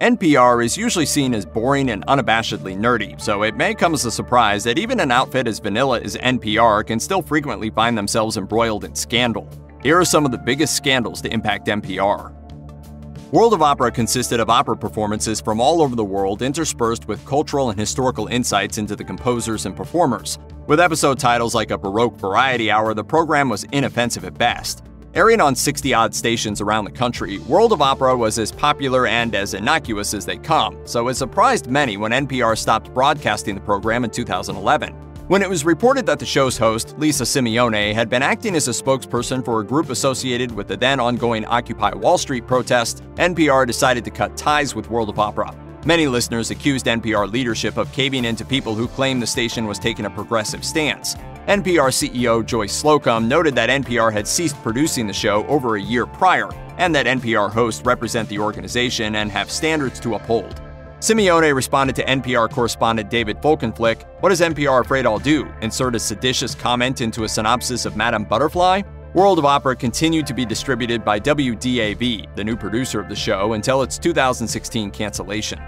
NPR is usually seen as boring and unabashedly nerdy, so it may come as a surprise that even an outfit as vanilla as NPR can still frequently find themselves embroiled in scandal. Here are some of the biggest scandals to impact NPR. World of Opera consisted of opera performances from all over the world interspersed with cultural and historical insights into the composers and performers. With episode titles like a Baroque Variety Hour, the program was inoffensive at best. Airing on 60 odd stations around the country, World of Opera was as popular and as innocuous as they come, so it surprised many when NPR stopped broadcasting the program in 2011. When it was reported that the show's host, Lisa Simeone, had been acting as a spokesperson for a group associated with the then ongoing Occupy Wall Street protest, NPR decided to cut ties with World of Opera. Many listeners accused NPR leadership of caving into people who claimed the station was taking a progressive stance. NPR CEO Joyce Slocum noted that NPR had ceased producing the show over a year prior, and that NPR hosts represent the organization and have standards to uphold. Simeone responded to NPR correspondent David Folkenflik, What is NPR afraid I'll do? Insert a seditious comment into a synopsis of Madame Butterfly? World of Opera continued to be distributed by WDAV, the new producer of the show, until its 2016 cancellation.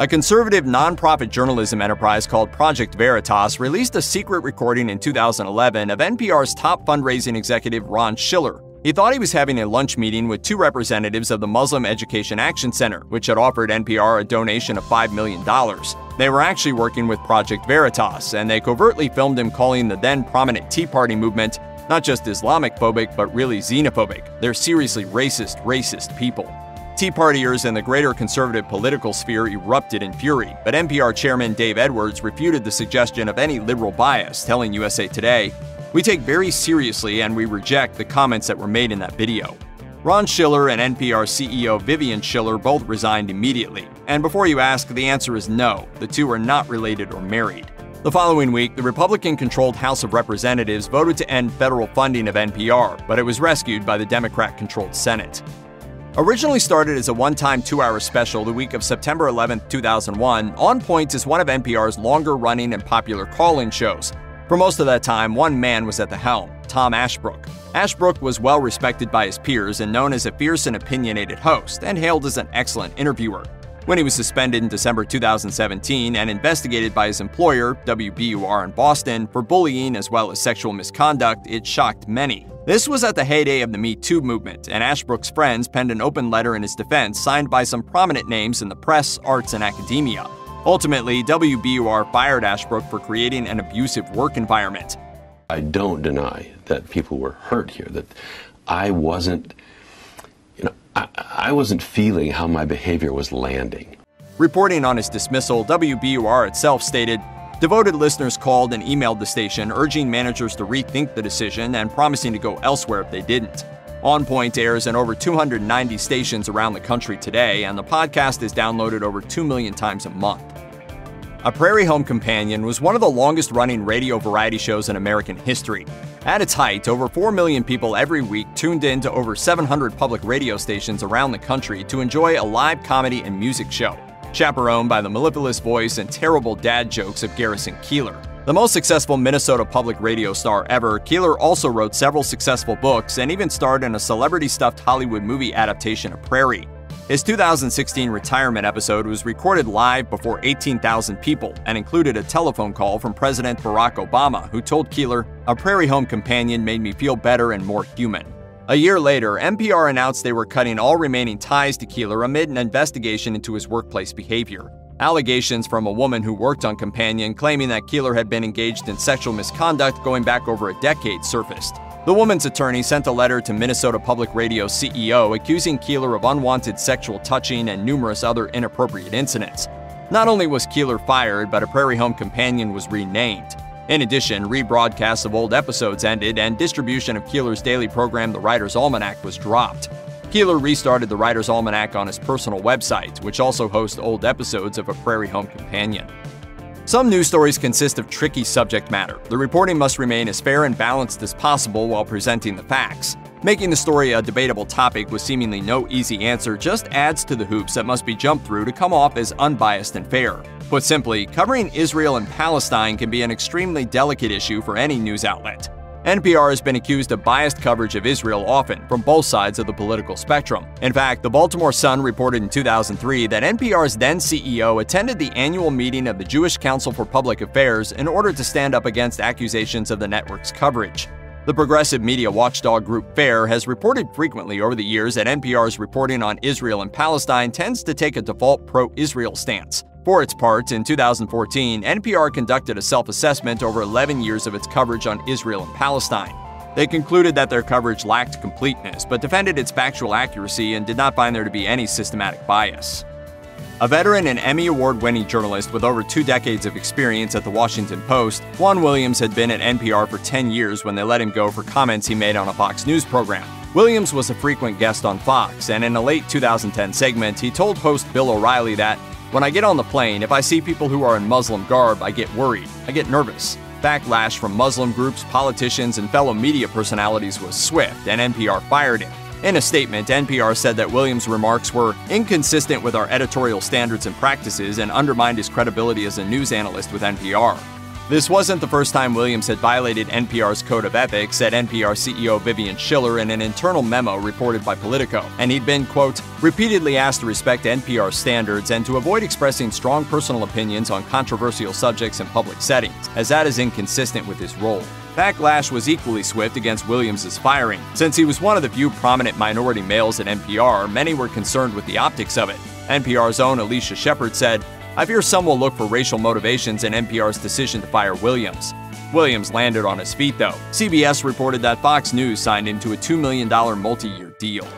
A conservative nonprofit journalism enterprise called Project Veritas released a secret recording in 2011 of NPR's top fundraising executive Ron Schiller. He thought he was having a lunch meeting with two representatives of the Muslim Education Action Center, which had offered NPR a donation of $5 million. They were actually working with Project Veritas, and they covertly filmed him calling the then prominent Tea Party movement not just Islamic phobic, but really xenophobic. They're seriously racist, racist people. Tea Partiers and the greater conservative political sphere erupted in fury, but NPR chairman Dave Edwards refuted the suggestion of any liberal bias, telling USA Today, We take very seriously and we reject the comments that were made in that video. Ron Schiller and NPR CEO Vivian Schiller both resigned immediately. And before you ask, the answer is no, the two are not related or married. The following week, the Republican controlled House of Representatives voted to end federal funding of NPR, but it was rescued by the Democrat controlled Senate. Originally started as a one time two hour special the week of September 11, 2001, On Point is one of NPR's longer running and popular call in shows. For most of that time, one man was at the helm Tom Ashbrook. Ashbrook was well respected by his peers and known as a fierce and opinionated host, and hailed as an excellent interviewer. When he was suspended in December 2017 and investigated by his employer, WBUR in Boston, for bullying as well as sexual misconduct, it shocked many. This was at the heyday of the Me Too movement, and Ashbrook's friends penned an open letter in his defense signed by some prominent names in the press, arts, and academia. Ultimately, WBUR fired Ashbrook for creating an abusive work environment. I don't deny that people were hurt here, that I wasn't, I, wasn't feeling how my behavior was landing. Reporting on his dismissal, WBUR itself stated, Devoted listeners called and emailed the station urging managers to rethink the decision and promising to go elsewhere if they didn't. On Point airs in over 290 stations around the country today, and the podcast is downloaded over 2 million times a month. A Prairie Home Companion was one of the longest running radio variety shows in American history. At its height, over 4 million people every week tuned in to over 700 public radio stations around the country to enjoy a live comedy and music show chaperoned by the mellifluous voice and terrible dad jokes of Garrison Keillor. The most successful Minnesota public radio star ever, Keillor also wrote several successful books and even starred in a celebrity stuffed Hollywood movie adaptation of Prairie. His 2016 retirement episode was recorded live before 18,000 people and included a telephone call from President Barack Obama, who told Keillor, A Prairie Home Companion made me feel better and more human. A year later, NPR announced they were cutting all remaining ties to Keillor amid an investigation into his workplace behavior. Allegations from a woman who worked on Companion claiming that Keillor had been engaged in sexual misconduct going back over a decade surfaced. The woman's attorney sent a letter to Minnesota Public Radio CEO accusing Keillor of unwanted sexual touching and numerous other inappropriate incidents. Not only was Keillor fired, but a Prairie Home Companion was renamed. In addition, rebroadcasts of old episodes ended and distribution of Keillor's daily program, The Writer's Almanac, was dropped. Keillor restarted The Writer's Almanac on his personal website, which also hosts old episodes of A Prairie Home Companion. Some news stories consist of tricky subject matter. The reporting must remain as fair and balanced as possible while presenting the facts. Making the story a debatable topic with seemingly no easy answer just adds to the hoops that must be jumped through to come off as unbiased and fair. Put simply, covering Israel and Palestine can be an extremely delicate issue for any news outlet. NPR has been accused of biased coverage of Israel often from both sides of the political spectrum. In fact, the Baltimore Sun reported in 2003 that NPR's then CEO attended the annual meeting of the Jewish Council for Public Affairs in order to stand up against accusations of the network's coverage. The progressive media watchdog group FAIR has reported frequently over the years that NPR's reporting on Israel and Palestine tends to take a default pro Israel stance. For its part, in 2014, NPR conducted a self assessment over 11 years of its coverage on Israel and Palestine. They concluded that their coverage lacked completeness, but defended its factual accuracy and did not find there to be any systematic bias. A veteran and Emmy Award winning journalist with over two decades of experience at The Washington Post, Juan Williams had been at NPR for 10 years when they let him go for comments he made on a Fox News program. Williams was a frequent guest on Fox, and in a late 2010 segment, he told host Bill O'Reilly that when I get on the plane, if I see people who are in Muslim garb, I get worried. I get nervous. Backlash from Muslim groups, politicians, and fellow media personalities was swift, and NPR fired him. In a statement, NPR said that Williams' remarks were inconsistent with our editorial standards and practices and undermined his credibility as a news analyst with NPR. This wasn't the first time Williams had violated NPR's code of ethics, said NPR CEO Vivian Schiller in an internal memo reported by Politico. And he'd been, quote, repeatedly asked to respect NPR standards and to avoid expressing strong personal opinions on controversial subjects in public settings, as that is inconsistent with his role. Backlash was equally swift against Williams' firing. Since he was one of the few prominent minority males at NPR, many were concerned with the optics of it. NPR's own Alicia Shepard said, I fear some will look for racial motivations in NPR's decision to fire Williams. Williams landed on his feet, though. CBS reported that Fox News signed into a $2 million multi year deal.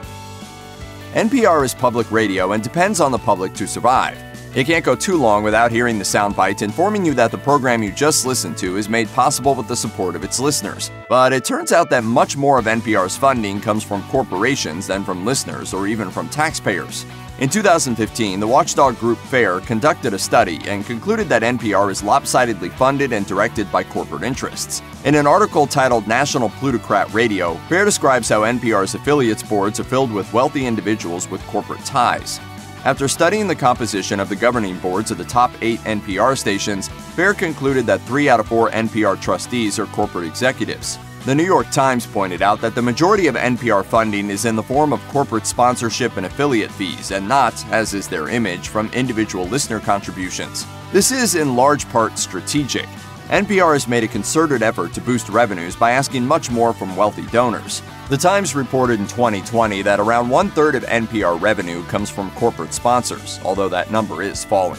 NPR is public radio and depends on the public to survive. You can't go too long without hearing the soundbite informing you that the program you just listened to is made possible with the support of its listeners. But it turns out that much more of NPR's funding comes from corporations than from listeners or even from taxpayers. In 2015, the watchdog group FAIR conducted a study and concluded that NPR is lopsidedly funded and directed by corporate interests. In an article titled National Plutocrat Radio, FAIR describes how NPR's affiliates boards are filled with wealthy individuals with corporate ties. After studying the composition of the governing boards of the top eight NPR stations, FAIR concluded that three out of four NPR trustees are corporate executives. The New York Times pointed out that the majority of NPR funding is in the form of corporate sponsorship and affiliate fees, and not, as is their image, from individual listener contributions. This is in large part strategic. NPR has made a concerted effort to boost revenues by asking much more from wealthy donors. The Times reported in 2020 that around one third of NPR revenue comes from corporate sponsors, although that number is falling.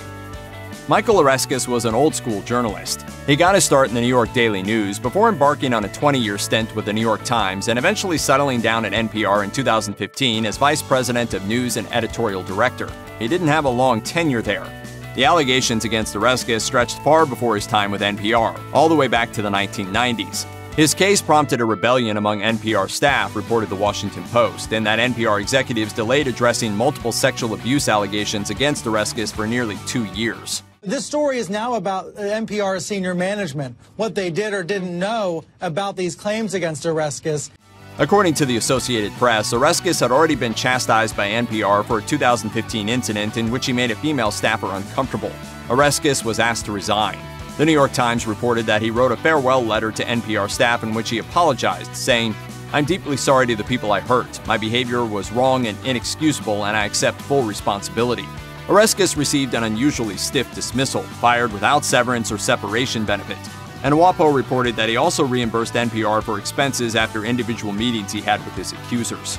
Michael Oreskes was an old school journalist. He got his start in the New York Daily News before embarking on a 20 year stint with the New York Times and eventually settling down at NPR in 2015 as Vice President of News and Editorial Director. He didn't have a long tenure there. The allegations against Oreskes stretched far before his time with NPR, all the way back to the 1990s. His case prompted a rebellion among NPR staff, reported the Washington Post, and that NPR executives delayed addressing multiple sexual abuse allegations against Oreskes for nearly two years. This story is now about uh, NPR senior management, what they did or didn't know about these claims against Oreskes. According to the Associated Press, Oreskes had already been chastised by NPR for a 2015 incident in which he made a female staffer uncomfortable. Oreskes was asked to resign. The New York Times reported that he wrote a farewell letter to NPR staff in which he apologized, saying, I'm deeply sorry to the people I hurt. My behavior was wrong and inexcusable, and I accept full responsibility. Oreskes received an unusually stiff dismissal, fired without severance or separation benefit. And WAPO reported that he also reimbursed NPR for expenses after individual meetings he had with his accusers.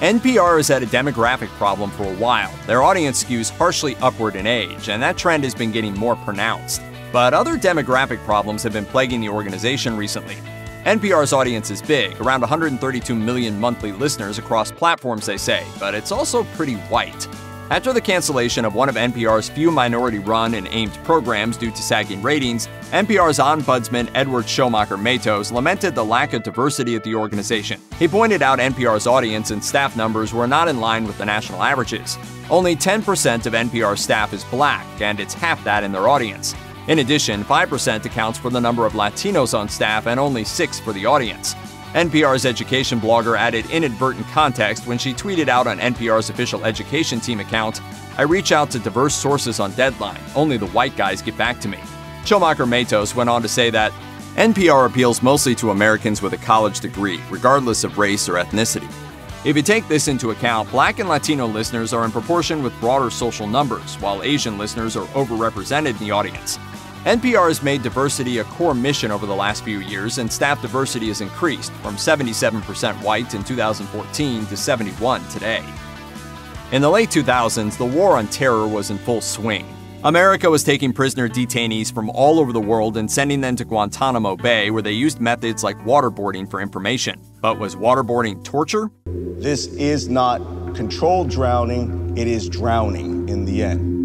NPR has had a demographic problem for a while. Their audience skews harshly upward in age, and that trend has been getting more pronounced. But other demographic problems have been plaguing the organization recently. NPR's audience is big, around 132 million monthly listeners across platforms, they say, but it's also pretty white. After the cancellation of one of NPR's few minority run and aimed programs due to sagging ratings, NPR's ombudsman Edward Schumacher Matos lamented the lack of diversity at the organization. He pointed out NPR's audience and staff numbers were not in line with the national averages. Only 10% of NPR staff is black, and it's half that in their audience. In addition, 5% accounts for the number of Latinos on staff and only 6 for the audience. NPR's education blogger added inadvertent context when she tweeted out on NPR's official education team account, I reach out to diverse sources on deadline, only the white guys get back to me. Schumacher Matos went on to say that NPR appeals mostly to Americans with a college degree, regardless of race or ethnicity. If you take this into account, black and Latino listeners are in proportion with broader social numbers, while Asian listeners are overrepresented in the audience. NPR has made diversity a core mission over the last few years, and staff diversity has increased from 77% white in 2014 to 71 today. In the late 2000s, the war on terror was in full swing. America was taking prisoner detainees from all over the world and sending them to Guantanamo Bay, where they used methods like waterboarding for information. But was waterboarding torture? This is not controlled drowning, it is drowning in the end.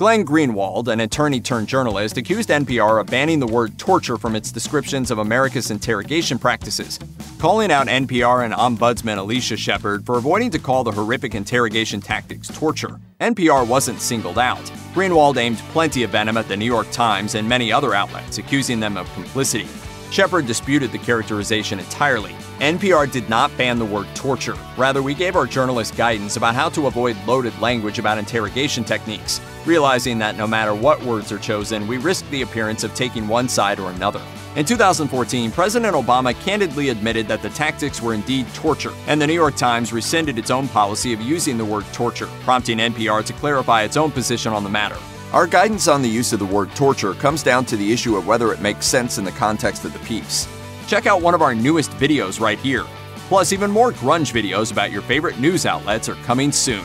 Glenn Greenwald, an attorney turned journalist, accused NPR of banning the word torture from its descriptions of America's interrogation practices, calling out NPR and Ombudsman Alicia Shepard for avoiding to call the horrific interrogation tactics torture. NPR wasn't singled out. Greenwald aimed plenty of venom at the New York Times and many other outlets, accusing them of complicity. Shepard disputed the characterization entirely. NPR did not ban the word torture. Rather, we gave our journalists guidance about how to avoid loaded language about interrogation techniques, realizing that no matter what words are chosen, we risk the appearance of taking one side or another. In 2014, President Obama candidly admitted that the tactics were indeed torture, and the New York Times rescinded its own policy of using the word torture, prompting NPR to clarify its own position on the matter. Our guidance on the use of the word torture comes down to the issue of whether it makes sense in the context of the piece. Check out one of our newest videos right here. Plus, even more grunge videos about your favorite news outlets are coming soon.